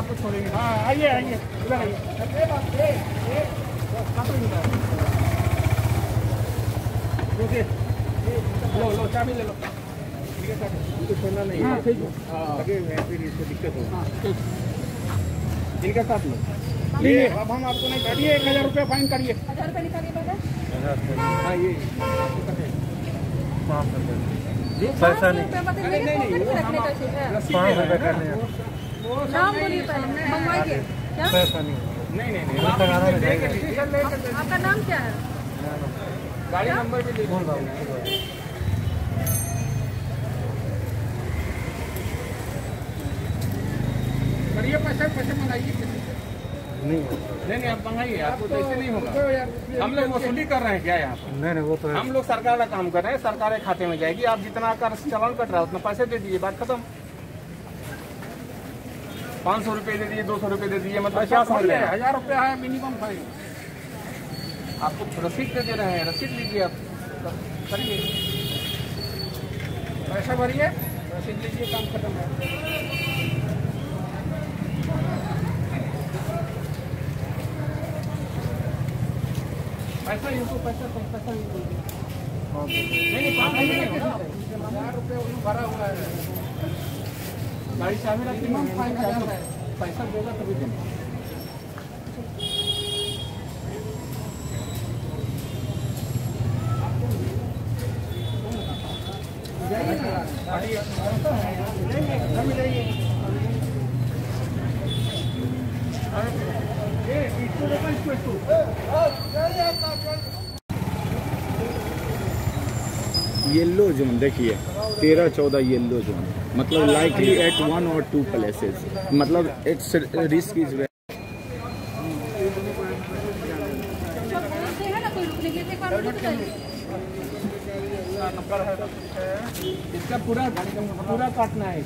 तो आपको छोड़ेंगे। हाँ आइए आइए। इधर आइए। लो लो चाबी ले लो। ठीक है सर छोड़ना नहीं हाँ। है लगे हुए हैं फिर इसको दिक्कत हो हाँ। इनका साथ लो। लीजिए अब हम आपको नहीं काटिए एक हज़ार रुपये फाइन करिए हज़ार रुपये निकालिए हाँ ये। माफ़ कर दो पैसा नहीं। नहीं नहीं रखने का चीज़ है। पाँच रुपये करने हैं। नाम बोलिए पहले। मंगवाइए। क्या? पैसा नहीं नहीं नहीं आपका नाम क्या है? गाड़ी नंबर भी दे बोल रहा हूँ। करिए पैसे पैसे मंगाइए। नहीं। नहीं नहीं आप मंगाइए। आपको तो ऐसे नहीं होगा। हम लोग वसूली कर रहे हैं क्या यहाँ पर नहीं नहीं वो तो हम लोग सरकार का काम कर रहे हैं। सरकार के खाते में जाएगी। आप जितना कर चालान कट रहा है उतना पैसे दे दीजिए। बात खत्म। पाँच सौ रुपये दे दीजिए दो सौ रुपये दे दीजिए मतलब क्या समझ रहे हैं? हज़ार रुपया है मिनिमम फाइन आपको रसीद दे दे रहे हैं रसीद लीजिए आप। करिए। पैसा भरिए रसीद लीजिए काम खत्म है। पैसा इनको पैसा पैसा नहीं नहीं हज़ार रुपये भरा हुआ है। गाड़ी चाबी रखी पैसा देगा तभी देंगे। येलो जोन देखिए। तेरह, चौदह येलो जोन मतलब लाइकली एट वन और टू प्लेसेस मतलब इट्स रिस्क इज़ है इसका पूरा पूरा काटना है।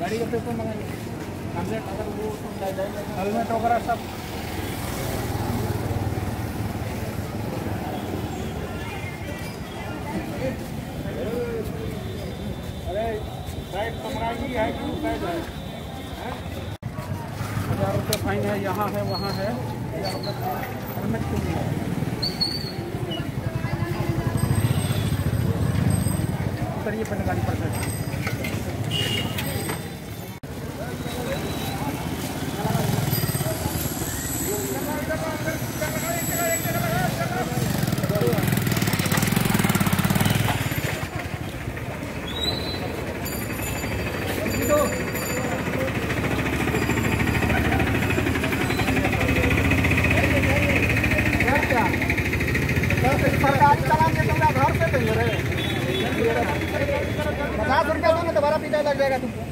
गाड़ी का पेपर मंगाइए हेलमेट वगैरह सब कि हज़ार रुपये फाइन है यहाँ है वहाँ है हेलमेट नहीं है उतरिए पहले गाड़ी पर से घर से पचास रुपया दो। ना दोबारा पीछा लग जाएगा तुमको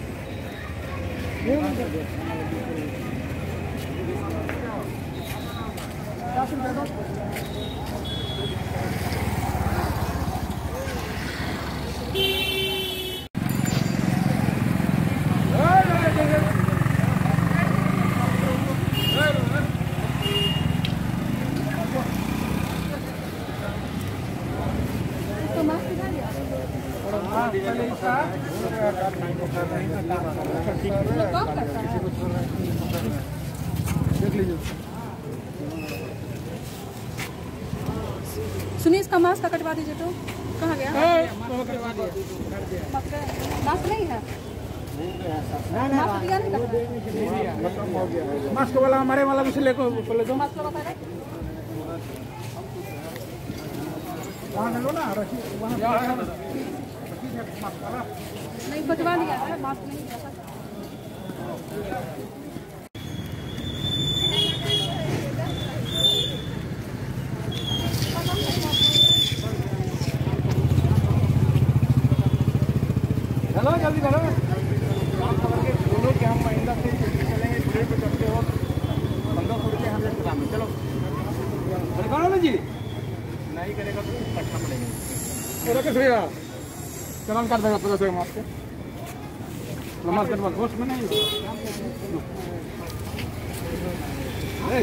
तो मास्क दिखा दिया लोग कौन करता है देख लीजिए सुनिए इसका मास्क का कटवा दीजिए तो। कहाँ गया? मास्क मास्क नहीं है। मास्क दिया नहीं है मास्क वाला हमारे वाला भी से लेको बोले दो। मास्क का बता रहे वहाँ ले लो ना रखी नहीं बचवा दिया है मास्क नहीं चलो जल्दी करो काम खबर के बोलो कि हम आइंदा से चलेंगे पे चलते हो पंद्रह सौ रुपये चलो अरे कौन ना जी। नहीं करेगा तो कटना पड़ेगा। चलान कर देगा पचास रुपये आपको मास्क के होश में नहीं। ए,